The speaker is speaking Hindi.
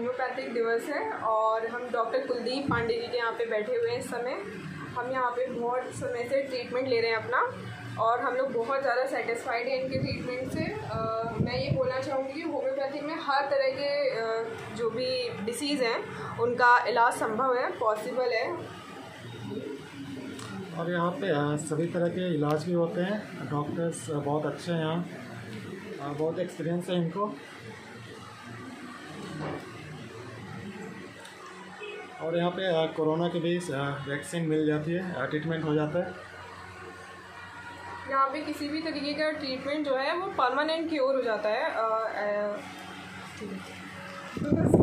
होम्योपैथिक दिवस है और हम डॉक्टर कुलदीप पांडे जी के यहाँ पे बैठे हुए हैं इस समय। हम यहाँ पे बहुत समय से ट्रीटमेंट ले रहे हैं अपना और हम लोग बहुत ज़्यादा सेटिस्फाइड हैं इनके ट्रीटमेंट से। आ, मैं ये बोलना चाहूँगी कि होम्योपैथी में हर तरह के जो भी डिसीज़ हैं उनका इलाज संभव है पॉसिबल है। और यहाँ पे सभी तरह के इलाज भी होते हैं। डॉक्टर्स बहुत अच्छे हैं यहाँ। बहुत एक्सपीरियंस है इनको। और यहाँ पे कोरोना के भी वैक्सीन मिल जाती है ट्रीटमेंट हो जाता है। यहाँ पे किसी भी तरीके का ट्रीटमेंट जो है वो परमानेंट क्योर हो जाता है आ, आ, है।